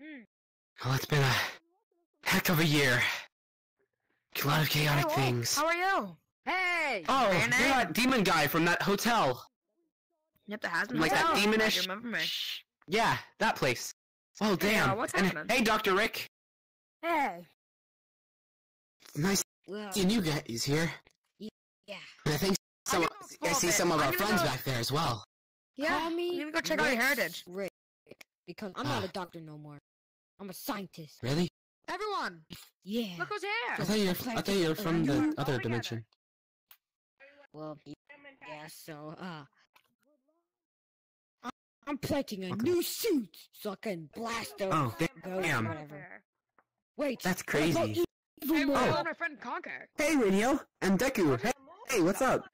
Hmm. Well, it's been a heck of a year. A lot of chaotic Hey, things. How are you? Hey. Oh, Mayonnaise? you're that demon guy from that hotel. Yep, that has been Like that Glad you demonish. remember me. Shh. Yeah, that place. Oh, Hey, damn. uh, what's and, happening? hey, Dr. Rick. Hey. Nice Well, seeing you guys here. yeah. And I think some, I I, can go explore a see bit. some of I'm our friends go- back there as well. Yeah. Call me I'm gonna go check out your heritage. Rick, because I'm not Ah. a doctor no more. I'm a scientist. Really? Everyone, Yeah. look who's here! I thought you were, I thought you were from the other together. dimension. Well, yeah. So, uh, I- I'm planting a Okay. new suit so I can blast those Oh, ghosts or damn. whatever. Wait. That's crazy. Evil Hey, Mo? where's Oh. my friend Conker? Hey, Radio. And Deku. Hey, hey, what's up?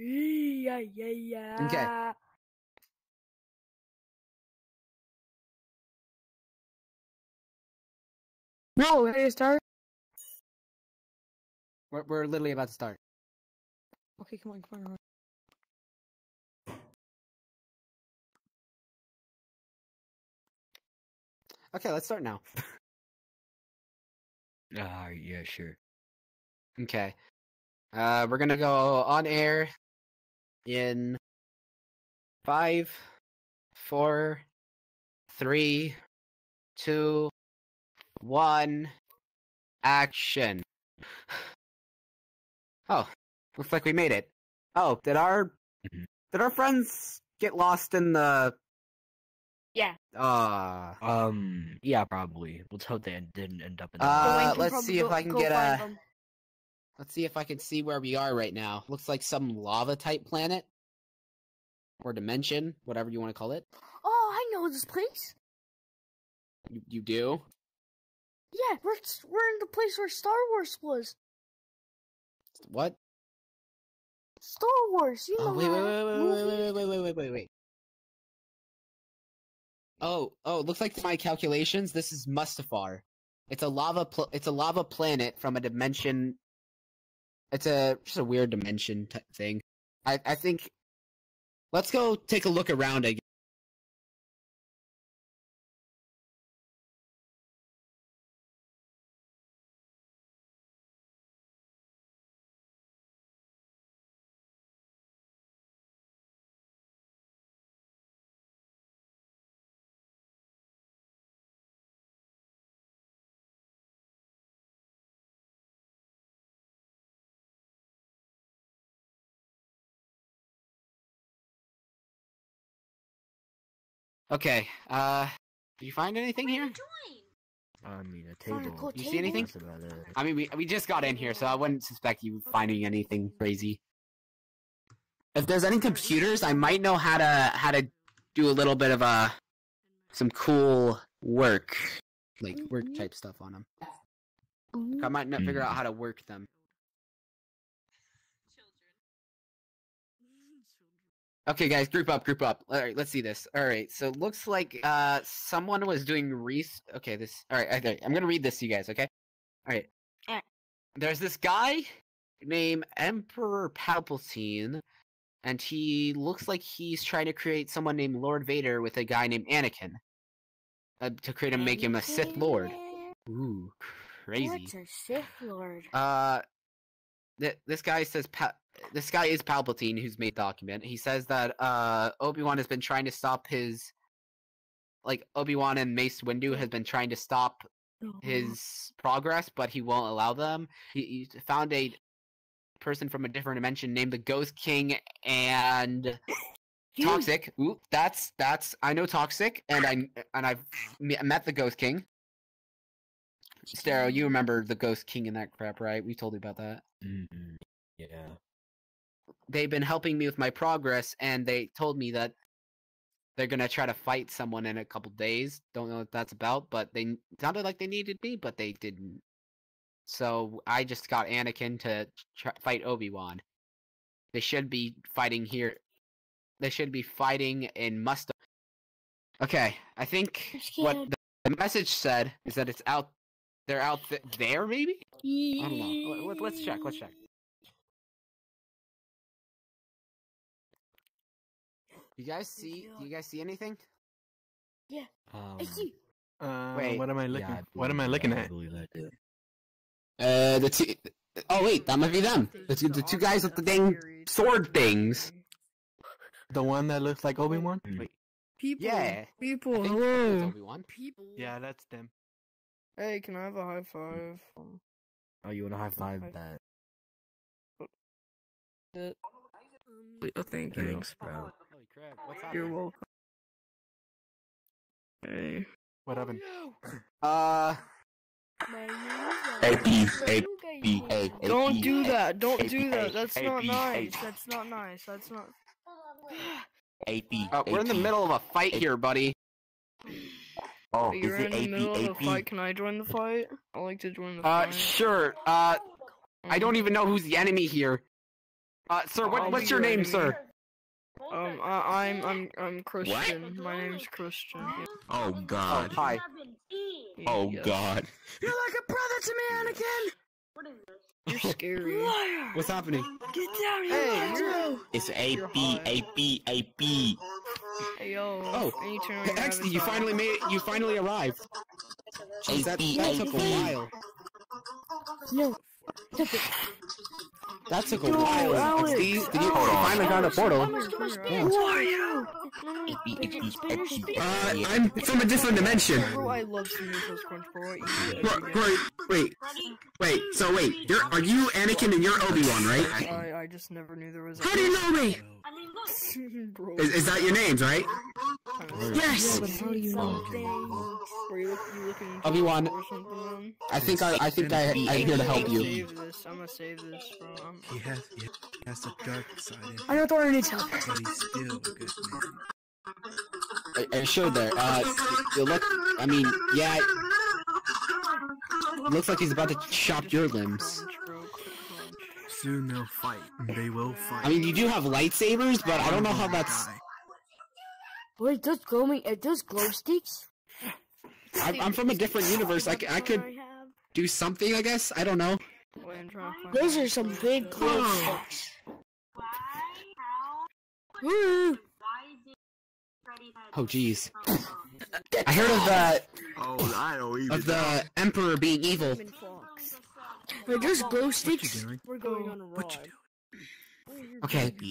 Yeah, yeah, yeah. Okay. No, ready to start? We're, we're literally about to start. Okay, come on, come on, come on. Okay, let's start now. Ah, yeah, sure. Okay. Uh, we're gonna go on air in five, four, three, two, one, action. Oh, looks like we made it. Oh, did our Mhm. did our friends get lost in the? Yeah. Uh, Um, yeah, probably. Let's hope they didn't end up in. the Uh, Wayne let's see if I can get a- them. Let's see if I can see where we are right now. Looks like some lava type planet or dimension, whatever you want to call it. Oh, I know this place. You, you do? Yeah, we're we're in the place where Star Wars was. What? Star Wars, you oh, know Oh, wait, wait, that wait, wait, movie? wait, wait, wait, wait, wait, wait, wait. Oh, oh, looks like my calculations. This is Mustafar. It's a lava. It's a lava planet from a dimension. It's a just a weird dimension type thing. I I think. Let's go take a look around. I Okay. Uh, did you find anything here? I mean, a table. cool You see anything? That's about it. I mean, we we just got in here, so I wouldn't suspect you finding anything crazy. If there's any computers, I might know how to how to do a little bit of a some cool work, like work type stuff on them. I might not figure out hmm. how to work them. Okay, guys, group up, group up. All right, let's see this. All right, so it looks like uh someone was doing res. Okay, this. All right, okay, I'm gonna read this to you guys. Okay. All right. Alright. There's this guy named Emperor Palpatine, and he looks like he's trying to create someone named Lord Vader with a guy named Anakin. Uh, to create him, make him a Sith Lord. Ooh, crazy. What's a Sith Lord? Uh, th- this guy says pa- this guy is Palpatine, who's made document. He says that uh Obi Wan has been trying to stop his, like Obi Wan and Mace Windu has been trying to stop his progress, but he won't allow them. He, he found a person from a different dimension named the Ghost King and Toxic. Ooh, that's that's I know Toxic, and I and I've met the Ghost King. Stero, you remember the Ghost King and that crap, right? We told you about that. Mhm. Yeah. They've been helping me with my progress, and they told me that they're gonna try to fight someone in a couple days. Don't know what that's about, but they sounded like they needed me, but they didn't. So I just got Anakin to try- fight Obi Wan. They should be fighting here. They should be fighting in Mustang. Okay, I think what the, the message said is that it's out. They're out th- there, maybe. I don't know. Let- let- Let's check. Let's check. You guys see? Do you guys see anything? Um, I see. Uh, Wait. what am I looking? I what am I looking yeah, I at? that. Uh, the two. Oh wait, that might be them. The two, the two guys with the dang sword things. The one that looks like Obi Wan? Mm. Wait. People. Yeah. People. I think that's hello. Obi-Wan. People. Yeah, that's them. Hey, can I have a high five? Oh, you want to high five High- that? Oh, thank you. Thanks, bro. Holy crap! What's You're happening? welcome. Hey. What happened? Uh, Hey, hey, hey, Don't do that. Don't do that. That's not nice. That's not nice. That's not. AP. uh, we're in the middle of a fight here, buddy. Oh, You're is in it the AP? middle of a AP? fight. Can I join the fight? I like to join the Uh, fight. sure. Uh, I don't even know who's the enemy here. Uh, sir, what, what's your your name, enemy. sir? Um, I, I'm I'm I'm Christian. My name's Christian. Yeah. Oh Oh, God. hi. Oh Yes. God. You're like a brother to me, Anakin. You're scary. Liar. What's happening? Get down here. Hey, you're- It's You're AP. AP. AP. Hey yo. Oh, I need to know your you finally made it. You finally arrived. Jeez, that, that took a while. No. Took it. That took a Dude, while. Alex, Exty, did you, Alex, finally found a portal? Alex, give Yeah. Who are you? AP. AP. Uh, I'm from a different dimension. Bro, I love Sneakers Crunch, bro. I eat it Bro, every bro, day. wait, wait. So wait, you're are you Anakin and you're Obi Wan, right? I, I just never knew there was a How do you know me? bro. Is, is that your names, right? Yes. but how do you know? Were you, look, you looking into Obi-Wan, or something, man? I think I, I think I, I'm here to help I'm you. gonna save this. I'm gonna save this, bro. I'm, He has, he has a dark side, in him, I know Thor needs help. but he's still a good man. I, I showed there. Uh, you look. I mean, yeah. It looks like he's about to chop your limbs. crunch, bro. Crunch. Soon they'll fight. They will fight. I mean, you do have lightsabers, but I don't know how that's. Wait, it does glow me. It does glow sticks. I'm, I'm from a different universe. i could do something, I guess. I don't know. Wait, I'm trying to find Those are some big glow Oh. sticks. Woo! Oh, jeez. I heard of the Oh, I don't even of the Emperor being evil. Human fox. Wait, there's glow sticks. We're going on a What you ride. doing? Oh, okay, AP,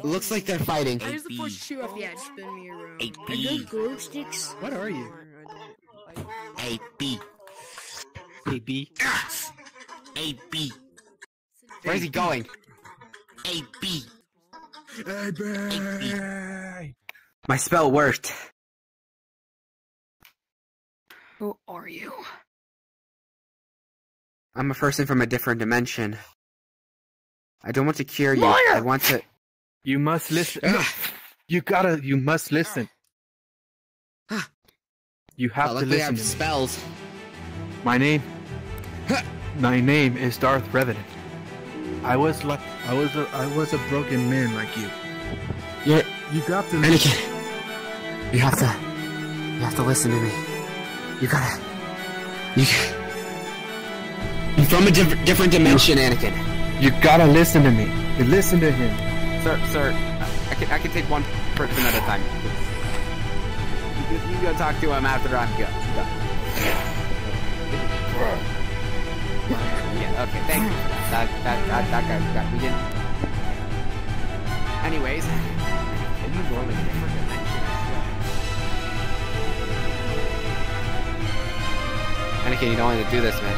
AP, looks like they're fighting. There's the AP. first two off the edge. Spin me around. AP. Are those glow sticks? What are you? I don't. I, AP. AB. AP. Where's he going? AP. My spell worked. who are you? I'm a person from a different dimension. I don't want to cure you. Liar! I want to. You must listen. No, you gotta. You must listen. Ah. You have Well, to luckily I listen. have to me. spells. My name. My name is Darth Revenant. I was left I was a I was a broken man like you. You're You got to Anakin. You have to. You have to listen to me. You gotta. You. You're from a diff- different dimension, Anakin. you gotta listen to me. You listen to him. Sir, sir, I can, I can take one person at a time. You, you go talk to him after I'm go. done. Yeah, okay, thank you. That, that, that, that guy, that, we didn't. Anyways. Can you a different dimension? Anakin, you don't want to do this, man.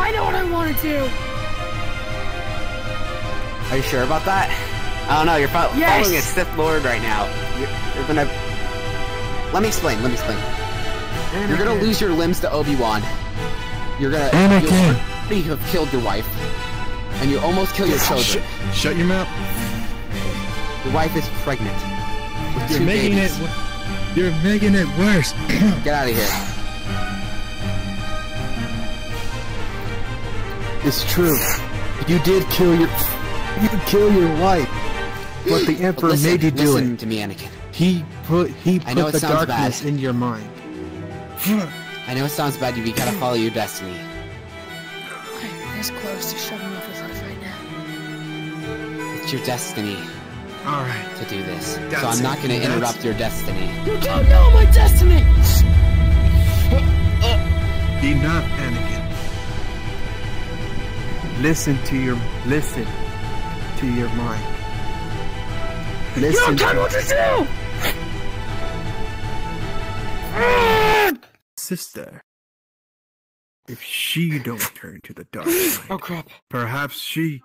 I know what I want to do. Are you sure about that? I don't know. You're fo- Yes! following a Sith Lord right now. You're, you're gonna. Let me explain. Let me explain. You're gonna lose your limbs to Obi Wan. You're gonna. Anakin. You have killed your wife, and you almost kill your children. Shut, shut your mouth. Your wife is pregnant You're making babies. it. You're making it worse. Get out of here. It's true. You did kill your. You did kill your wife. But the Emperor listen, made you do listen it. to me, Anakin. He put he put the darkness bad. in your mind. I know it sounds bad, but you gotta follow your destiny. I'm this close to shutting off his life right now. It's your destiny All right. to do this. so I'm not gonna That's- interrupt your destiny. You don't know my destiny. Enough, Anakin. Listen to your listen to your mind. Listen tell me to what to do. Sister. If she don't turn to the dark oh, side, Oh crap. perhaps she.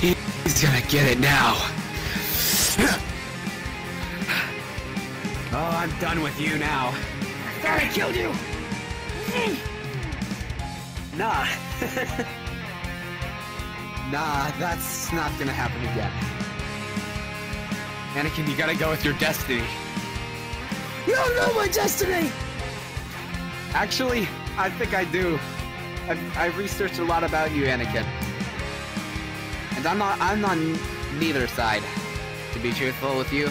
He's gonna get it now. Oh, I'm done with you now. I thought I killed you. Nah. nah, that's not gonna happen again. Anakin, you gotta go with your destiny. You don't know my destiny. Actually, I think I do. I've, I've researched a lot about you, Anakin. And I'm not I'm on neither side, to be truthful with you.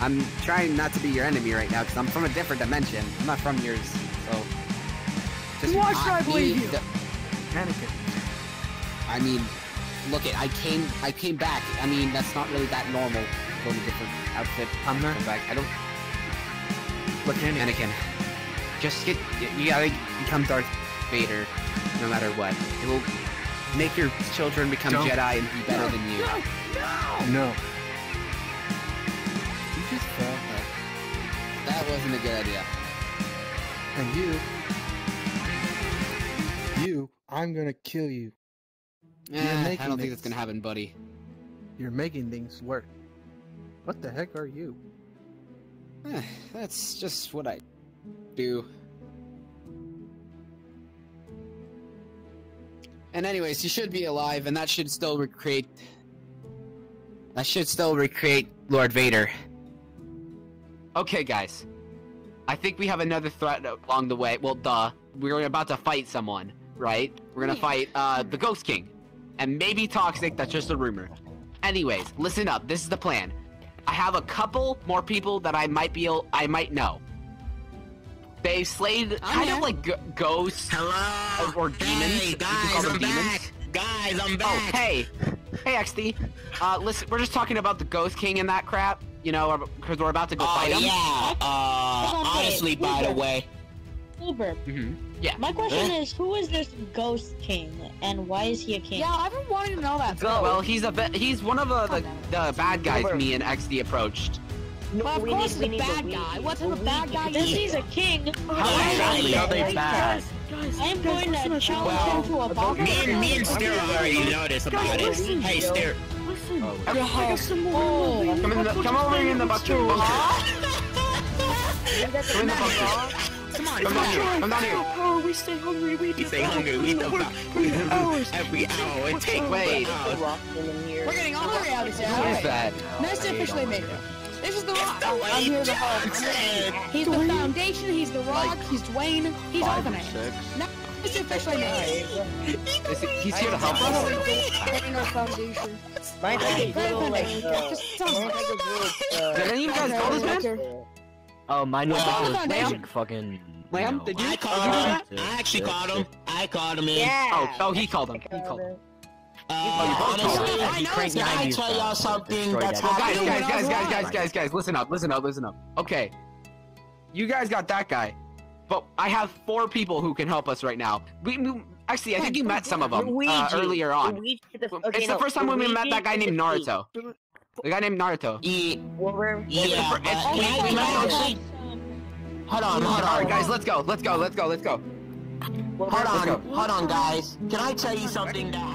I'm trying not to be your enemy right now because I'm from a different dimension. I'm not from yours, so. Just Why should I believe you? Anakin. I mean, look it. I came. I came back. I mean, that's not really that normal. Go in a different outfit. I'm not- come back. I don't. Look, Anakin. Anakin, just get. You gotta become Darth Vader, no matter what. It will make your children become Don't. Jedi and be better than you. No! No. You just fell. That wasn't a good idea. And you. You. I'm gonna kill you. Eh, I don't think it. that's gonna happen, buddy. You're making things work. What the heck are you? Eh, that's just what I do. And anyways, you should be alive, and that should still recreate. That should still recreate Lord Vader. Okay, guys. I think we have another threat along the way. Well, duh. We're about to fight someone, right? We're gonna fight uh, the Ghost King, and maybe Toxic. That's just a rumor. Anyways, listen up. This is the plan. I have a couple more people that I might be able, I might know. They slayed kind of like g- ghosts Hello. or, or demons. Hey You can guys, call them I'm demons. back. Guys, I'm back. Oh, hey, hey, XD. Uh, listen, we're just talking about the Ghost King and that crap. You know, because we're about to go Oh fight him. yeah. Uh, honestly, by the way, Uber. hmm Yeah. My question is, who is this ghost king, and why is he a king? Yeah, I've been wanting to know that. too. Well, he's a ve- he's one of uh, the the bad guys Uber. me and XD approached. well, of we course need- we the bad guy. What's What type the bad guy? This he's a king. How exactly are they bad? I am going to challenge Well, him to a box. me and me and Ster already know this about it. Hey, Ster. Oh, Oh, come in the, come over in the bucket. Come in the bucket. Come on, Come down here. Come down here. Oh, we stay hungry. We We stay hungry. We the every hour. It take Wait. We're getting all the way out of Who is that? Nice to officially meet you. This is the rock. I'm here to help. He's the foundation, he's the rock, he's Dwayne, he's all Five the names. six. No, it's officially named. Is he's here to help us. Dwayne or foundation. Mine Okay, has a little like Just sounds mine like has a little Did any of you guys Okay, call this man? Okay. Oh, mine was Well, Foundation. like fucking. Lamb, no, did you- I did called him. that? I actually called him. I called him in. Yeah. Oh, oh, he called him. He called him. Uh, you both called honestly, him. I know. cranked Can I tell y'all something that's that. Well, guys, happening? guys, guys, guys, guys, guys, guys, listen up, listen up, listen up. Okay, you guys got that guy, but I have four people who can help us right now. We, we actually, I think you met some of them uh, earlier on. Luigi, the, it's the first time when we met that guy named the. Naruto. The guy named Naruto. Yeah, Well, we're- yeah. for- but it's- can we- I- we can met I Hold on, hold All right, on, guys, let's go, let's go, let's go, let's go. well, Hold we're- go. on, hold on, guys. Can I tell you something that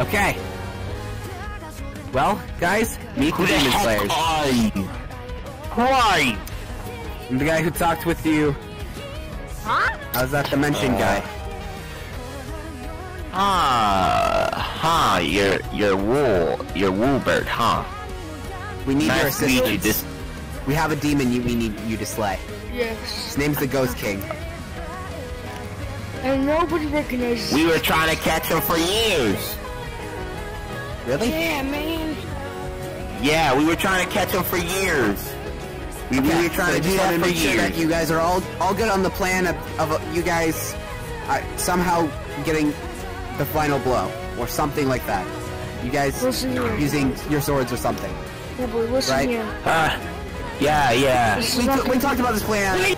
Okay. Well, guys, meet the Demon Slayers. are you? Who are you? I'm the guy who talked with you. Huh? I was that dimension guy. Ah, huh, you're, you're wool, you're Wolbirb, huh? We need your Nice to meet you, assistance. this, We have a demon you, we need you to slay. Yes. His name's the Ghost King. And nobody recognizes we were trying to catch him for years. Really? Yeah, man. Yeah, we were trying to catch him for years. We, we were trying so to do that for make sure years. that you guys are all all good on the plan of, of uh, you guys uh, somehow getting the final blow or something like that. You guys Listen here. using your swords or something. Yeah, boy, listen Right. here. Uh, yeah, yeah. We, we talked about this plan